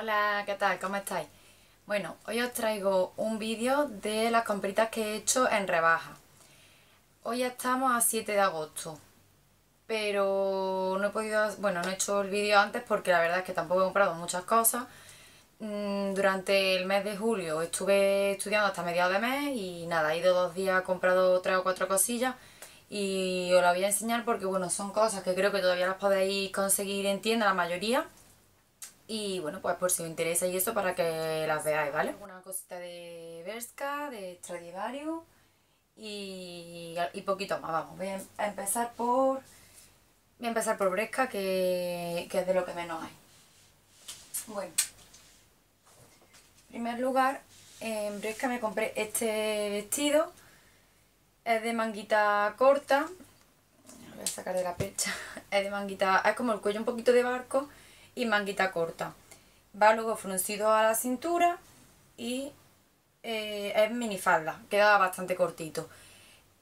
Hola, ¿qué tal? ¿Cómo estáis? Bueno, hoy os traigo un vídeo de las compritas que he hecho en rebaja. Hoy estamos a 7 de agosto, pero no he podido, bueno, no he hecho el vídeo antes porque la verdad es que tampoco he comprado muchas cosas. Mm, durante el mes de julio estuve estudiando hasta mediados de mes y nada, he ido dos días, comprado tres o cuatro cosillas y os las voy a enseñar porque bueno, son cosas que creo que todavía las podéis conseguir en tienda la mayoría y bueno, pues por si os interesa y eso para que las veáis, ¿vale? Una cosita de Berska, de Stradivarius y, y poquito más, vamos. Voy a empezar por... Voy a empezar por Bresca, que, que es de lo que menos hay. Bueno. En primer lugar, en Bresca me compré este vestido. Es de manguita corta. voy a sacar de la pecha. Es de manguita... Es como el cuello un poquito de barco y manguita corta. Va luego fruncido a la cintura y eh, es minifalda, queda bastante cortito.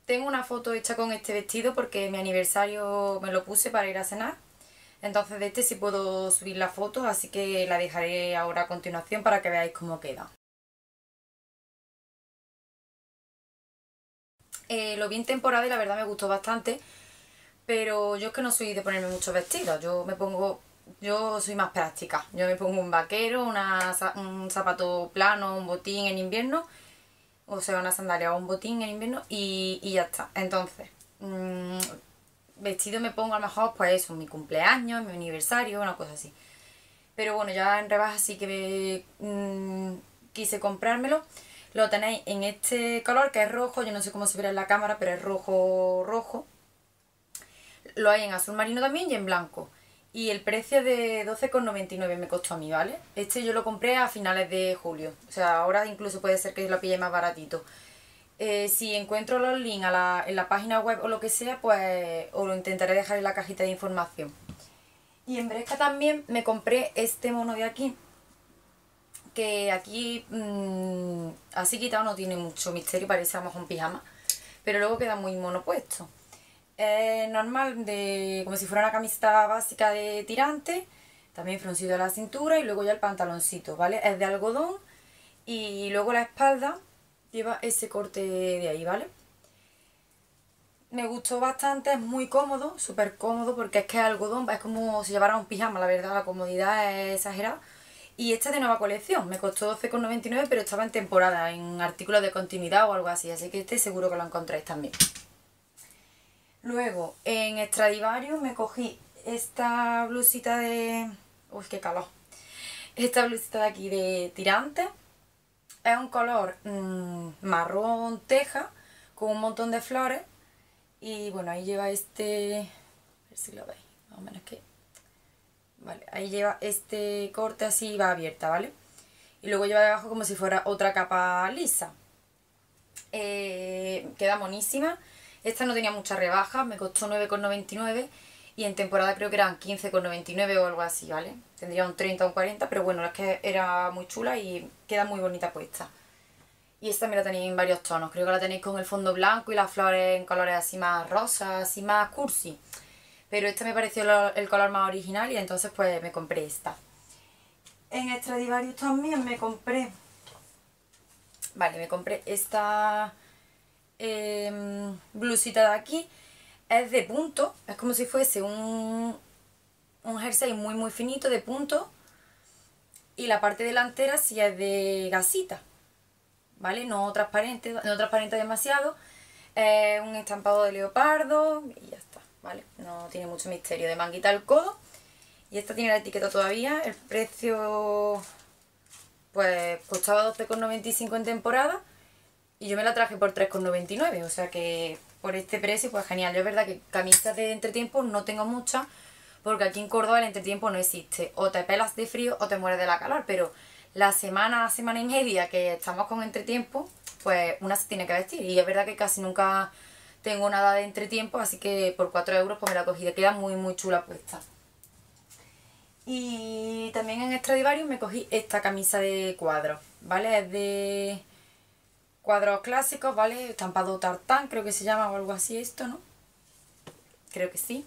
Tengo una foto hecha con este vestido porque mi aniversario me lo puse para ir a cenar. Entonces de este sí puedo subir la foto, así que la dejaré ahora a continuación para que veáis cómo queda. Eh, lo vi en temporada y la verdad me gustó bastante, pero yo es que no soy de ponerme muchos vestidos, yo me pongo yo soy más práctica. Yo me pongo un vaquero, un zapato plano, un botín en invierno, o sea, una sandalia o un botín en invierno y, ya está. Entonces, mm, vestido me pongo a lo mejor, pues eso, mi cumpleaños, mi aniversario, una cosa así. Pero bueno, ya en rebaja sí que mm, quise comprármelo. Lo tenéis en este color que es rojo, yo no sé cómo se verá en la cámara, pero es rojo, rojo. Lo hay en azul marino también y en blanco. Y el precio de 12,99 me costó a mí, ¿vale? Este yo lo compré a finales de julio. O sea, ahora incluso puede ser que lo pille más baratito. Eh, si encuentro los links en la página web o lo que sea, pues os lo intentaré dejar en la cajita de información. Y en Bresca también me compré este mono de aquí. Que aquí, mmm, así quitado, no tiene mucho misterio, parece a lo un pijama. Pero luego queda muy mono puesto es normal, de, como si fuera una camiseta básica de tirante, también fruncido a la cintura y luego ya el pantaloncito, ¿vale? Es de algodón y luego la espalda lleva ese corte de ahí, ¿vale? Me gustó bastante, es muy cómodo, súper cómodo porque es que es algodón, es como si llevara un pijama, la verdad, la comodidad es exagerada. Y este es de nueva colección, me costó 12,99 pero estaba en temporada, en artículos de continuidad o algo así, así que este seguro que lo encontráis también. Luego, en Stradivarius me cogí esta blusita de... Uy, qué calor. Esta blusita de aquí de tirante. Es un color mm, marrón teja con un montón de flores. Y bueno, ahí lleva este... A ver si lo veis. Más o menos que... Vale, ahí lleva este corte así va abierta, ¿vale? Y luego lleva debajo como si fuera otra capa lisa. Eh, queda monísima. Esta no tenía mucha rebaja, me costó 9,99 y en temporada creo que eran 15,99 o algo así, ¿vale? Tendría un 30 o un 40, pero bueno, es que era muy chula y queda muy bonita puesta. Y esta me la tenéis en varios tonos, creo que la tenéis con el fondo blanco y las flores en colores así más rosas, así más cursi. Pero esta me pareció el color más original y entonces pues me compré esta. En Stradivarius también me compré... Vale, me compré esta Em, blusita de aquí es de punto, es como si fuese un, un jersey muy muy finito de punto y la parte delantera sí es de gasita, ¿vale? No transparente, no transparente demasiado, es un estampado de leopardo y ya está, ¿vale? No tiene mucho misterio, de manguita al codo y esta tiene la etiqueta todavía, el precio pues costaba 12,95 en temporada y yo me la traje por 3,99, o sea que por este precio pues genial. Yo es verdad que camisas de entretiempo no tengo muchas, porque aquí en Córdoba el entretiempo no existe. O te pelas de frío o te mueres de la calor, pero la semana, semana y media que estamos con entretiempo, pues una se tiene que vestir. Y es verdad que casi nunca tengo nada de entretiempo, así que por 4 euros pues me la cogí. De queda muy muy chula puesta. Y también en Stradivarius me cogí esta camisa de cuadros, ¿vale? Es de cuadros clásicos, ¿vale? Estampado tartán, creo que se llama o algo así esto, ¿no? Creo que sí.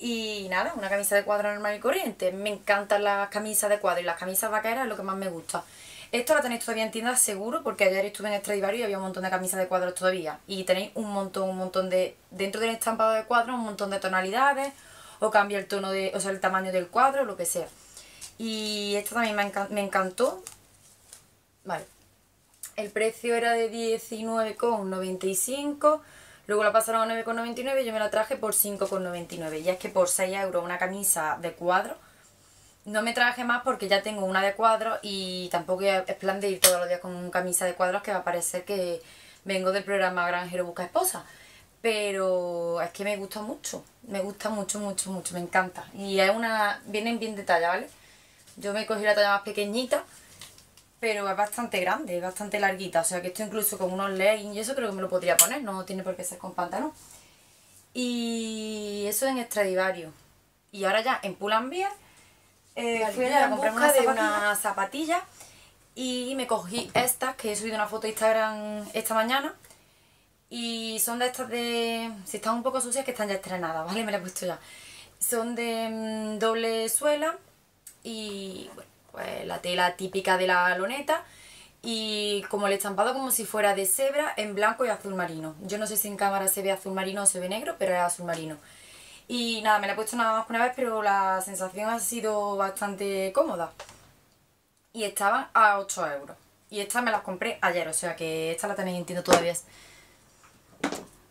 Y nada, una camisa de cuadro normal y corriente. Me encantan las camisas de cuadro y las camisas vaqueras es lo que más me gusta. Esto lo tenéis todavía en tiendas seguro porque ayer estuve en Stradivarius y había un montón de camisas de cuadros todavía. Y tenéis un montón, un montón de... Dentro del estampado de cuadros, un montón de tonalidades. O cambia el tono de... O sea, el tamaño del cuadro, lo que sea. Y esta también me, me encantó. Vale. El precio era de 19,95. Luego la pasaron a 9,99 y yo me la traje por 5,99. Y es que por 6 euros una camisa de cuadro no me traje más porque ya tengo una de cuadros y tampoco es plan de ir todos los días con una camisa de cuadros que va a parecer que vengo del programa Granjero Busca Esposa. Pero es que me gusta mucho, me gusta mucho, mucho, mucho, me encanta. Y es una, vienen bien detalladas, ¿vale? Yo me cogí la talla más pequeñita, pero es bastante grande, es bastante larguita. O sea que esto incluso con unos leggings y eso creo que me lo podría poner, no tiene por qué ser con pantalón. Y eso en Extradivario. Y ahora ya en Pull&Bear eh, fui allá a comprarme una, de una zapatilla y me cogí estas que he subido una foto a Instagram esta mañana y son de estas de... si están un poco sucias que están ya estrenadas, ¿vale? Me las he puesto ya. Son de mm, doble suela y bueno, pues la tela típica de la loneta y como el estampado como si fuera de cebra en blanco y azul marino. Yo no sé si en cámara se ve azul marino o se ve negro, pero es azul marino. Y nada, me la he puesto nada más una vez, pero la sensación ha sido bastante cómoda. Y estaban a 8 euros. Y estas me las compré ayer, o sea que esta la tenéis en tienda todavía.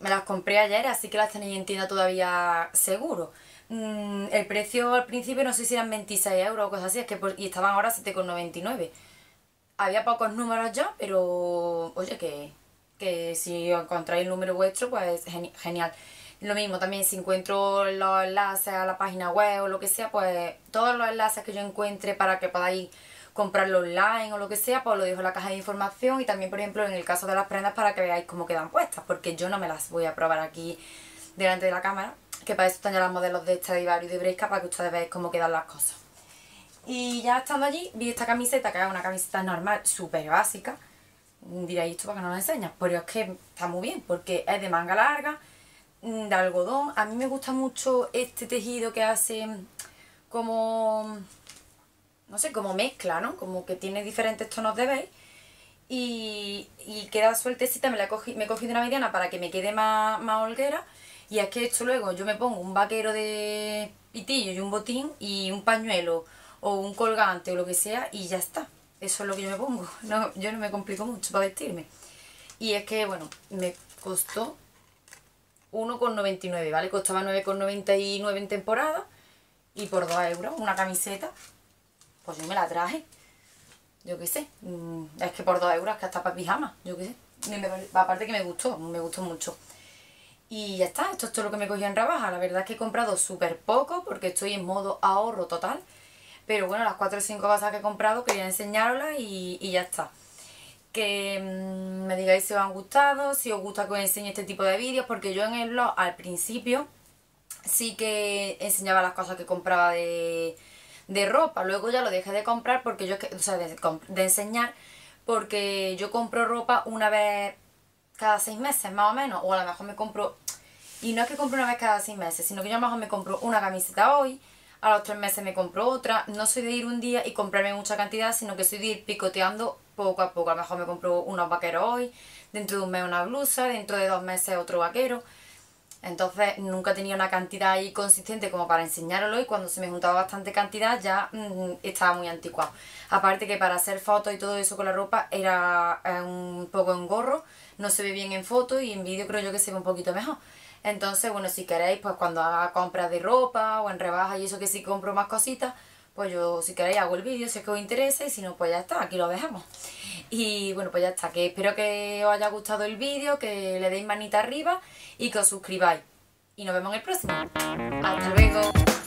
Me las compré ayer, así que las tenéis en tienda todavía seguro. Mm, el precio al principio no sé si eran 26 euros o cosas así, es que y estaban ahora 7,99. Había pocos números ya, pero oye, que, que si encontráis el número vuestro, pues genial. Lo mismo también si encuentro los enlaces a la página web o lo que sea, pues todos los enlaces que yo encuentre para que podáis comprarlo online o lo que sea, pues lo dejo en la caja de información y también, por ejemplo, en el caso de las prendas para que veáis cómo quedan puestas, porque yo no me las voy a probar aquí delante de la cámara, que para eso están ya los modelos de Stradivarius y de Bresca para que ustedes veáis cómo quedan las cosas. Y ya estando allí, vi esta camiseta, que es una camiseta normal, súper básica. Diréis, ¿esto para que no la enseñas? Pero es que está muy bien, porque es de manga larga, Mm, de algodón. A mí me gusta mucho este tejido que hace como, no sé, como mezcla, ¿no? Como que tiene diferentes tonos de beige. Y, queda sueltecita, me la cogí, me cogí de una mediana para que me quede más, más holguera. Y es que esto luego yo me pongo un vaquero de pitillo y un botín y un pañuelo o un colgante o lo que sea y ya está. Eso es lo que yo me pongo. No, yo no me complico mucho para vestirme. Y es que, bueno, me costó 1,99, ¿vale? Costaba 9,99 en temporada y por 2 euros una camiseta, pues yo me la traje. Yo qué sé, mm, es que por 2 euros que hasta para pijama, yo qué sé. aparte que me gustó, me gustó mucho. Y ya está, esto es todo lo que me cogí en rebaja. La verdad es que he comprado súper poco porque estoy en modo ahorro total. Pero bueno, las 4 o 5 cosas que he comprado quería enseñaroslas y, ya está que mm, me digáis si os han gustado, si os gusta que os enseñe este tipo de vídeos, porque yo en el blog al principio sí que enseñaba las cosas que compraba de, ropa, luego ya lo dejé de comprar porque yo, o sea, de, de enseñar, porque yo compro ropa una vez cada seis meses más o menos, o a lo mejor me compro, y no es que compro una vez cada seis meses, sino que yo a lo mejor me compro una camiseta hoy, a los tres meses me compro otra, no soy de ir un día y comprarme mucha cantidad, sino que soy de ir picoteando poco a poco. A lo mejor me compro unos vaqueros hoy, dentro de un mes una blusa, dentro de dos meses otro vaquero. Entonces nunca tenía una cantidad ahí consistente como para enseñarlo y cuando se me juntaba bastante cantidad ya mm, estaba muy anticuado. Aparte que para hacer fotos y todo eso con la ropa era eh, un poco engorro, no se ve bien en foto y en vídeo creo yo que se ve un poquito mejor. Entonces, bueno, si queréis, pues cuando haga compras de ropa o en rebaja y eso que sí compro más cositas, pues yo si queréis hago el vídeo si es que os interesa y si no, pues ya está, aquí lo dejamos. Y bueno, pues ya está, que espero que os haya gustado el vídeo, que le deis manita arriba y que os suscribáis. Y nos vemos en el próximo. Hasta luego.